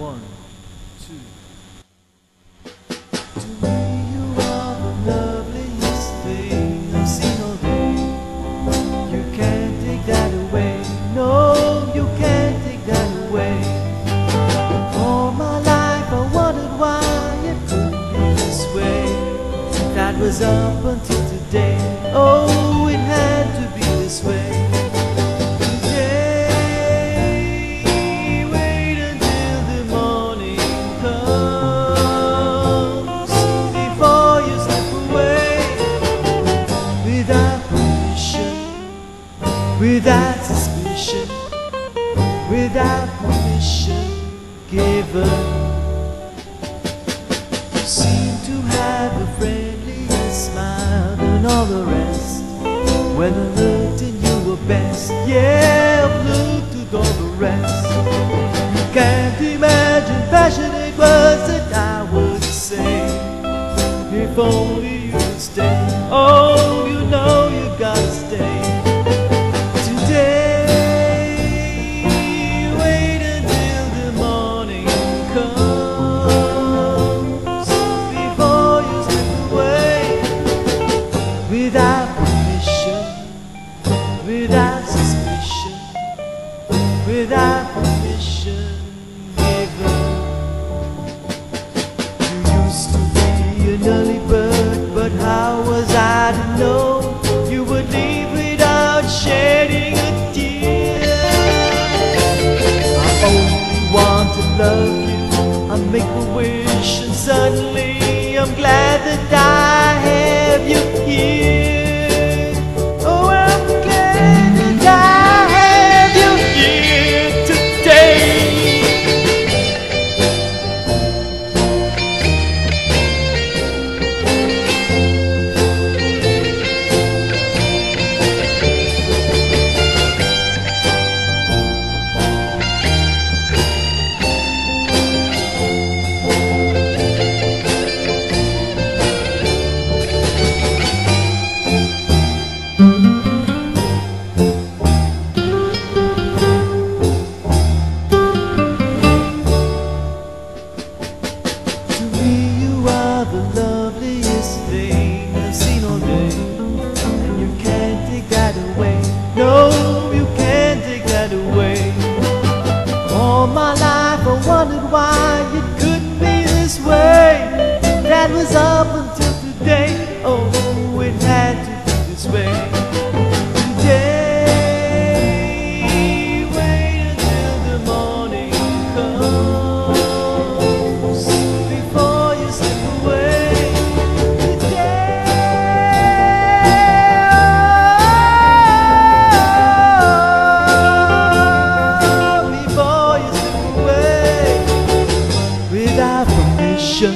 One, two. To me, you are the loveliest thing I've seen all day. You can't take that away. No, you can't take that away. All my life I wondered why it could be this way. That was up until today. Oh, without suspicion, without permission given. You seem to have a friendlier smile than all the rest. When I looked and you were best, yeah, I've looked at all the rest. You can't imagine passionate words that I would say if only without suspicion, without permission given. Used to be an early bird, but how was I to know you would leave without shedding a tear? I only to love you. I make a wish, and suddenly I'm glad that I up until today. Oh, it had to be this way. Today, wait until the morning comes before you slip away. Today, oh, before you slip away without permission,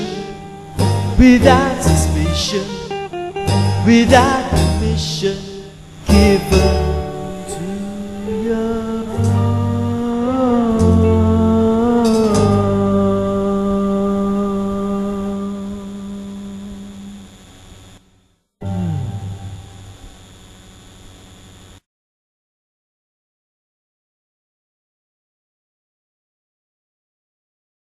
without suspicion, without permission given.